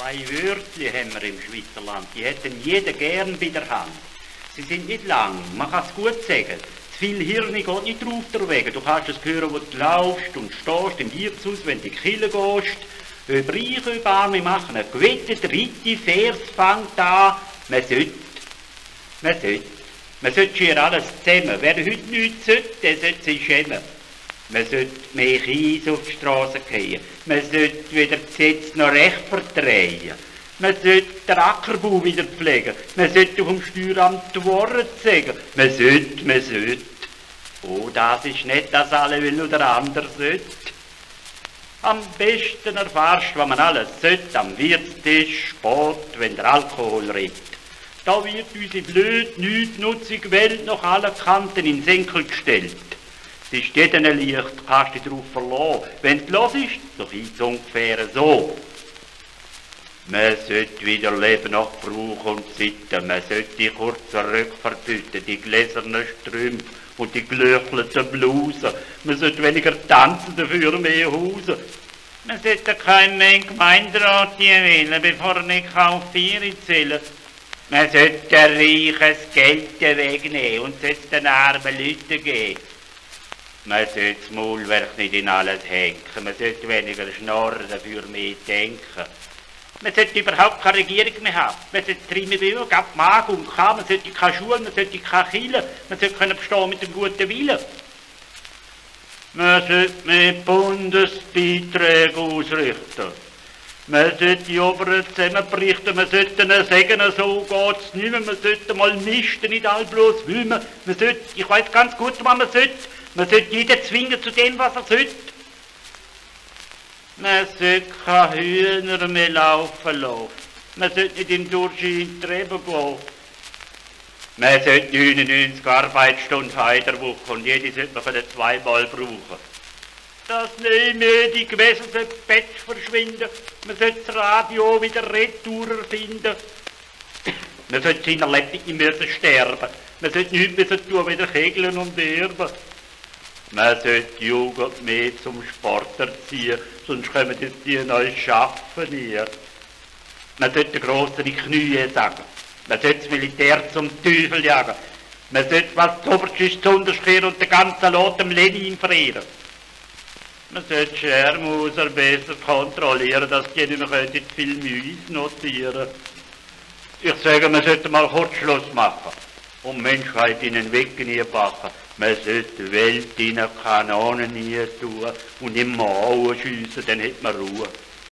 Zwei Wörter haben wir im Schweizerland, die hätten jeder gern bei der Hand. Sie sind nicht lang, man kann es gut sagen. Zu viel Hirn geht nicht drauf der Wege. Du kannst es hören, wo du laufst und stehst im Wirtshaus, wenn du in die Kille gehst. Über ich, über Arme machen einen gewettet, dritte Vers fängt an. Man sollte, man sollte, man sollte hier alles zusammen. Wer heute nichts sollte, der sollte sich schämen. Man sollte mehr Kies auf die Straße gehen. Man sollte wieder Gesetz noch recht verdrehen. Man sollte den Ackerbau wieder pflegen. Man sollte dem Steueramt die Worte sagen. Man sollte, man sollte. Oh, das ist nicht das alle will, nur der andere sollte. Am besten erfahrst, was man alles sollte, am Wirtstisch, Sport, wenn der Alkohol redet. Da wird unsere blöd, nichtnutzige Welt nach allen Kanten in den Senkel gestellt. Es ist jedem Licht, kannst du dich darauf verlassen. Wenn du los ist, so geht es ungefähr so. Man sollte wieder leben nach Brauch und Sitten. Man sollte die kurzen Röcke verbieten, die gläsernen Strümpfe und die gelöchelten Blusen. Man sollte weniger tanzen, dafür mehr Hausen. Man sollte kein Mensch Gemeinderat wählen, bevor er nicht auf vier zählen Man sollte den Reichen das Geld wegnehmen und es den armen Leuten geben. Man sollte das Maulwerk nicht in alles hängen. Man sollte weniger schnorren, dafür mehr denken. Man sollte überhaupt keine Regierung mehr haben. Man sollte wie immer, gab Mag und K. Man sollte keine Schulen, man sollte keine Kirche. Man sollte können bestehen mit dem guten Willen. Man sollte mehr Bundesbeiträge ausrichten. Man sollte die Oberen zusammenberichten, man sollte ihnen sagen, so geht es nicht mehr. Man sollte mal misten, nicht all bloß will man. man sollte, ich weiß ganz gut, was man sollte. Man sollte jeden zwingen zu dem, was er sollte. Man sollte keine Hühner mehr laufen lassen. Man sollte nicht im die Treppe gehen. Man sollte 99 Arbeitsstunden in der Woche und jede sollte man für zweimal brauchen. Dass nicht mehr die Gewässer Bett verschwinden. Man sollte das Radio wieder retour erfinden. Man sollte seiner Lebensmittel nicht müssen sterben. Man sollte nichts mehr tun, wieder kegeln und erben. Man sollte die Jugend mehr zum Sport erziehen, sonst kommen jetzt die neu schaffen hier. Man sollte den Grossen die Knie sagen. Man sollte das Militär zum Teufel jagen. Man sollte, was zu oberst ist, zu unterschieren und den ganzen Lot dem Lenin verehren. Man sollte Schermuser besser kontrollieren, dass die nicht mehr viel Mühe notieren Ich sage, man sollte mal Kurzschluss machen und Menschheit in den Weg backen. Man sollte die Welt in Kanonen nie tun und im Mauern schiessen, dann hat man Ruhe.